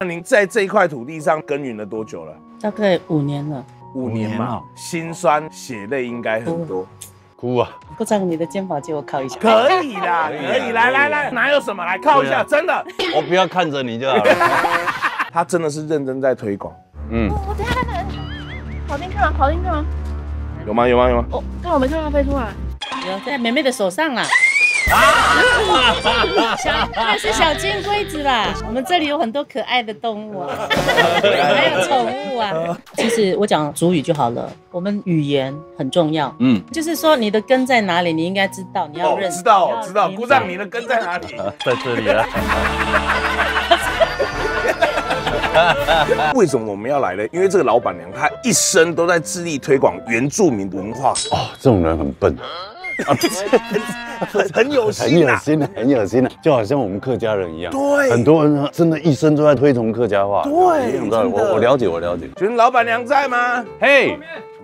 那您在这一块土地上耕耘了多久了？大概五年了。五年嘛心酸血泪应该很多。哭啊！部长，你的肩膀借我靠一下。可以的，可以来来来，哪有什么来靠一下，真的，我不要看着你就好了。他真的是认真在推广，嗯，我等一下等等，跑进去吗？跑进去吗？有吗？有吗？有吗？哦，但我没看到飞出来。有在妹妹的手上啦。小那是小金龟子啦。我们这里有很多可爱的动物啊，还有宠物啊。其实我讲主语就好了，我们语言很重要。嗯，就是说你的根在哪里，你应该知道，你要哦，认识。知道知道，明白鼓掌，你的根在哪里？在这里啊。为什么我们要来呢？因为这个老板娘她一生都在致力推广原住民文化，哦，这种人很笨，很 很有很心呐。有心的，很有心的，就好像我们客家人一样。对很多人真的一生都在推崇客家话。对我我了解，我了解。请问老板娘在吗？嘿，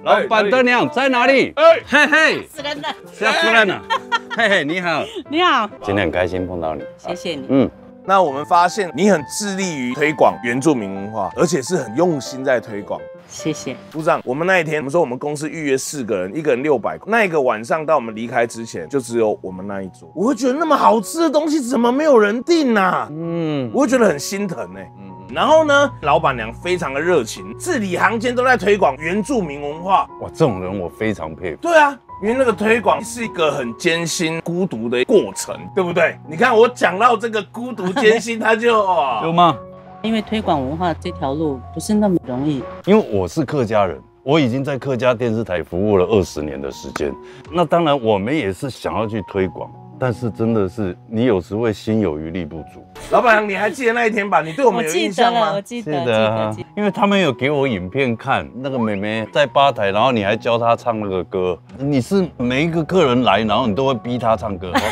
老板的娘在哪里？哎，嘿嘿，死人了。吓死人了。嘿嘿，你好，你好，今天很开心碰到你。谢谢你。嗯，那我们发现你很致力于推广原住民文化，而且是很用心在推广。谢谢。部长，我们那一天，我们说我们公司预约四个人，一个人六百。那一个晚上到我们离开之前，就只有我们那一桌。我会觉得那么好吃的东西，怎么没有人订啊？嗯我会觉得很心疼哎、然后呢，老板娘非常的热情，字里行间都在推广原住民文化。哇，这种人我非常佩服。对啊，因为那个推广是一个很艰辛、孤独的过程，对不对？你看我讲到这个孤独艰辛，他就有吗？因为推广文化这条路不是那么容易，因为我是客家人，我已经在客家电视台服务了二十年的时间。那当然，我们也是想要去推广，但是真的是你有时会心有余力不足。老板娘，你还记得那一天吧？你对我们有印象吗我？记得，是记得，记得。因为他们有给我影片看，那个妹妹在吧台，然后你还教她唱那个歌。你是每一个客人来，然后你都会逼她唱歌。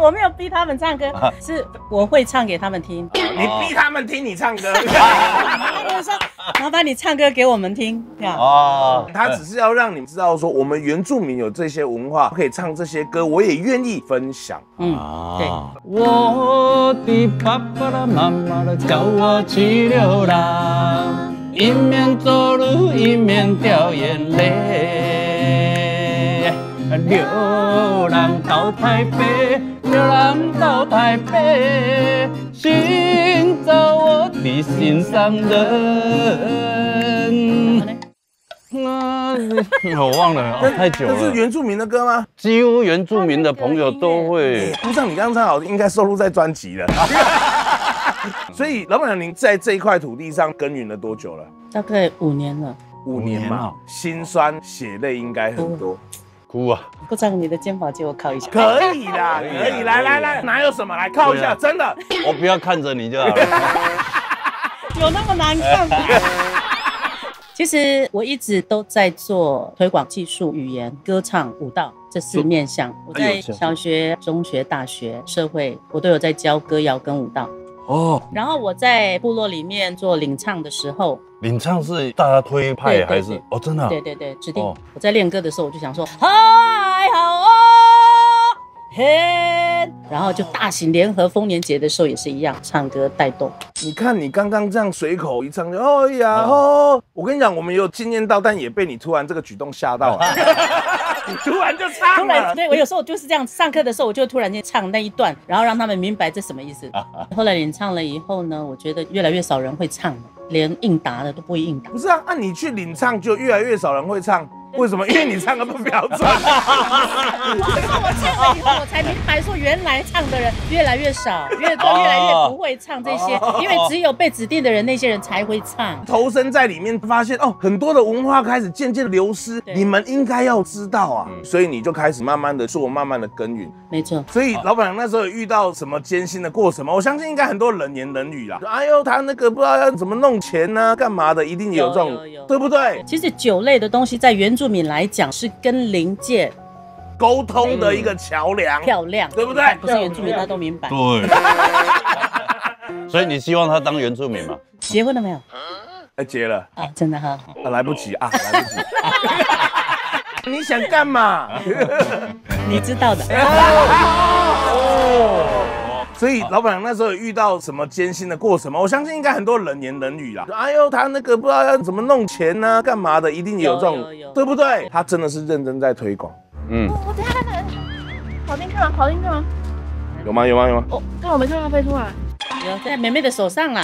我没有逼他们唱歌，啊是我会唱给他们听。你逼他们听你唱歌，他们说：“麻烦你唱歌给我们听。”这样。哦，他只是要让你知道说，我们原住民有这些文化，可以唱这些歌，我也愿意分享。嗯，对。我的爸爸啦、妈妈啦，教我去流浪，一面走路一面掉眼泪。流浪到台北，流浪到台北，寻找我的心上人。啊，我忘了，哦太久了这是。原住民的歌吗？几乎原住民的朋友都会。不像你刚刚唱好，应该收录在专辑了。所以，老板娘，您在这一块土地上耕耘了多久了？大概五年了。五年嘛五年，心酸血泪应该很多。哭啊！部长，你的肩膀借我靠一下。可以啦，可以来来来，哪有什么来靠一下，真的。我不要看着你就好了。有那么难看吗？其实我一直都在做推广技术、语言、歌唱、舞蹈这四面向。我在小学、中学、大学、社会，我都有在教歌谣跟舞蹈。哦，然后我在部落里面做领唱的时候，领唱是大家推派还是？哦，真的啊。对对对，指定。哦。我在练歌的时候，我就想说，嗨好哦，嘿，然后就大型联合丰年节的时候也是一样，唱歌带动。你看你刚刚这样随口一唱就哦呀哦，我跟你讲，我们有惊艳到，但也被你突然这个举动吓到了，你 突然就唱突然，了。对我有时候就是这样，上课的时候我就突然间唱那一段，然后让他们明白这什么意思。后来演唱了以后呢，我觉得越来越少人会唱了，连应答的都不会应答。不是啊，那、你去领唱就越来越少人会唱，为什么？因为你唱的不标准。我唱了以后，我才明白说，原来唱的人越来越少，越多越来越不会唱这些，因为只有被指定的人，那些人才会唱。投身在里面，发现哦，很多的文化开始渐渐流失，你们应该要知道啊，所以你就开始慢慢的做，慢慢的耕耘。没错，所以老板娘那时候有遇到什么艰辛的过程吗？我相信应该很多冷言冷语啦。哎呦，他那个不知道要怎么弄钱呢、干嘛的，一定有这种，对不对？其实酒类的东西在原住民来讲是跟灵界沟通的一个桥梁。漂亮，对不对不是原住民，大家都明白。对。所以你希望他当原住民吗？结婚了没有？哎，结了，啊，真的哈。啊来不及啊，来不及。你想干嘛？你知道的。哦，所以老板娘那时候有遇到什么艰辛的过程吗？我相信应该很多冷言冷语啦。哎呦，他那个不知道要怎么弄钱呢、干嘛的，一定有这种有有有，对不对？他真的是认真在推广，嗯，我等下看看，跑进去吗？跑进去吗？有吗？有吗？有吗？哦，但我没看到飞出来。有在妹妹的手上啦。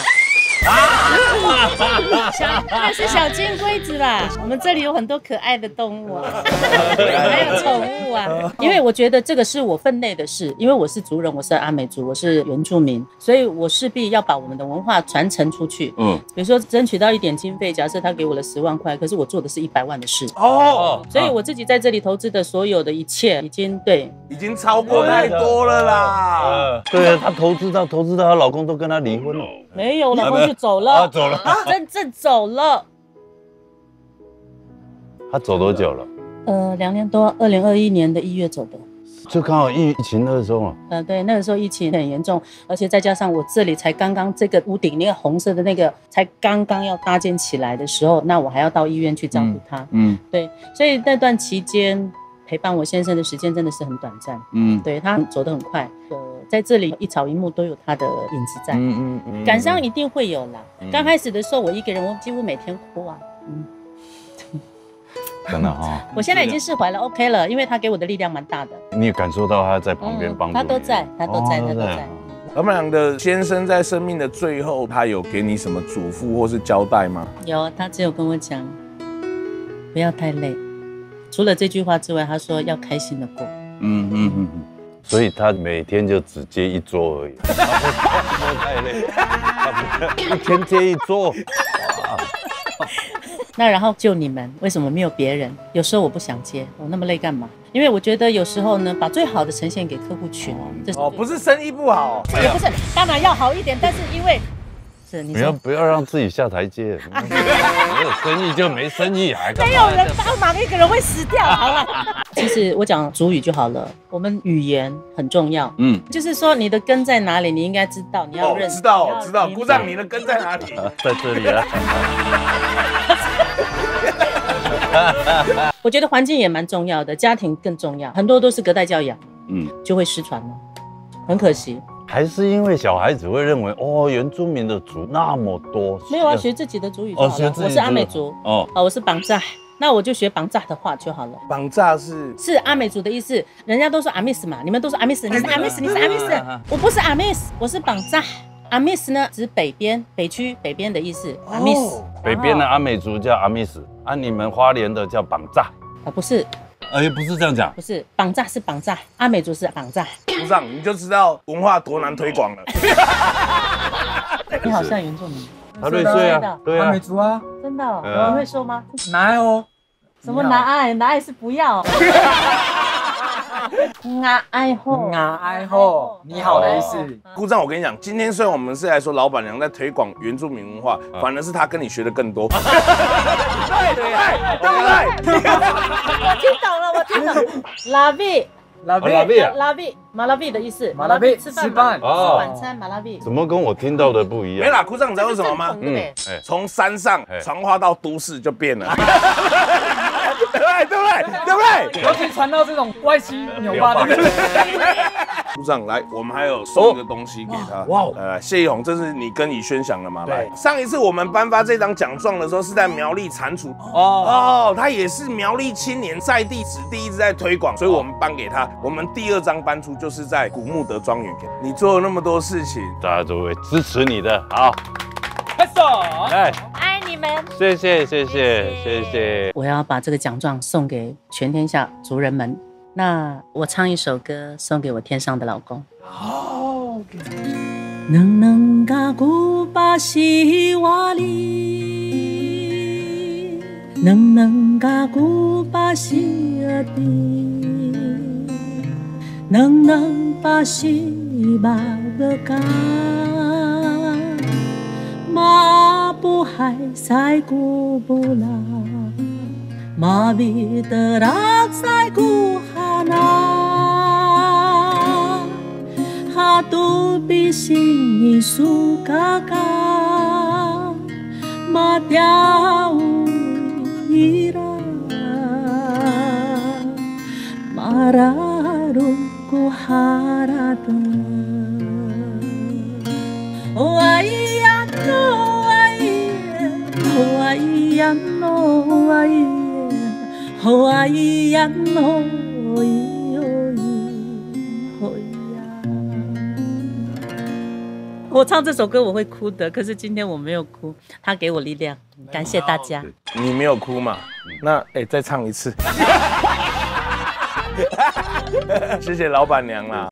小那是小金龟子啦，我们这里有很多可爱的动物啊，还有宠物啊。因为我觉得这个是我分内的事，因为我是族人，我是阿美族，我是原住民，所以我势必要把我们的文化传承出去。嗯，比如说争取到一点经费，假设他给我了十万块，可是我做的是一百万的事。哦，所以我自己在这里投资的所有的一切，已经对已经超过太多了啦。呃，对啊，她投资到投资到她老公都跟她离婚了，没有，老公就走了，啊 走了，真正走了。他走多久了？呃，两年多，二零二一年的一月走的。就刚好疫疫情那个时候嘛，呃，对，那个时候疫情很严重，而且再加上我这里才刚刚这个屋顶那个红色的那个才刚刚要搭建起来的时候，那我还要到医院去照顾他。嗯对，所以那段期间陪伴我先生的时间真的是很短暂。嗯对他走得很快，呃，在这里一草一木都有他的影子在。嗯嗯嗯感伤一定会有啦嗯。刚开始的时候，我一个人，我几乎每天哭啊。嗯，真的哈，我现在已经释怀了，OK 了，因为他给我的力量蛮大的。你也感受到他在旁边帮助你，他都在，他都在，哦他都在。老板娘的先生在生命的最后，他有给你什么嘱咐或是交代吗？有，他只有跟我讲，不要太累。除了这句话之外，他说要开心的过。嗯嗯嗯嗯，所以他每天就只接一桌而已，她不太累，一天接一桌，那然后就你们，为什么没有别人？有时候我不想接，我那么累干嘛？因为我觉得有时候呢，把最好的呈现给客户群，哦，不是生意不好，也不是，当然要好一点，但是因为是你不要不要让自己下台阶，没有生意就没生意，还没有人帮忙，一个人会死掉。好了，其实我讲主语就好了，我们语言很重要。嗯，就是说你的根在哪里，你应该知道，你要哦认识。知道知道，鼓掌，你的根在哪里？在这里啊，我觉得环境也蛮重要的，家庭更重要，很多都是隔代教养，嗯，就会失传了，很可惜。还是因为小孩子会认为哦，原住民的族那么多，没有啊，学自己的族语就好了。哦学自己我是阿美族，哦，啊，我是绑扎，那我就学绑扎的话就好了。绑架是是阿美族的意思，人家都说阿密斯嘛，你们都说阿密斯，你是阿密斯，你是阿密斯，我不是阿密斯，我是绑炸。阿密斯呢，指北边、北区、北边的意思。阿密斯哦北边的阿美族叫阿密斯，啊，你们花莲的叫绑炸，啊，不是，哎，不是这样讲，不是，绑架是绑架，阿美族是绑架。组长，你就知道文化多难推广了。你好像原住民，他瑞穗啊，对啊阿美，族啊，真的哦，嗯你会说吗？难哦？什么难爱？难爱是不要。拿爱好，啊，爱好，你好的意思。姑丈，我跟你讲，今天虽然我们是来说老板娘在推广原住民文化，反而是她跟你学的更多。对对对不对？我听懂了，我听懂了。拉比，拉比啊拉比，马拉比的意思。马拉比吃饭吃饭哦晚餐，马拉比。怎么跟我听到的不一样？没啦，姑丈，你知道为什么吗？嗯，哎，从山上哎传话到都市就变了，对不对？对不对？对不对？尤其传到这种歪七扭八的，鼓掌，来，我们还有送一个东西给他。哇哦呃，谢一红，这是你跟以轩想的吗？对来，上一次我们颁发这张奖状的时候是在苗栗蟾蜍。哦，哦，他也是苗栗青年在地子弟一直在推广，所以我们颁给他。我们第二张颁出就是在古木德庄园给你做了那么多事情，大家都会支持你的，好，开手。来，爱你们。谢谢谢谢谢谢，我要把这个奖状送给全天下族人们。那我唱一首歌送给我天上的老公。哦，能能嘎古巴西瓦里，能能嘎古巴西尔迪，能能巴西巴个嘎，不海赛古不拉，马比德拉赛古哈纳，哈杜比心尼苏嘎嘎，马叼乌伊拉，马拉哈鲁古哈拉。咿呀哦咿咿呀。我唱这首歌我会哭的，可是今天我没有哭，他给我力量，感谢大家。你没有哭嘛？那哎、再唱一次。谢谢老板娘啦。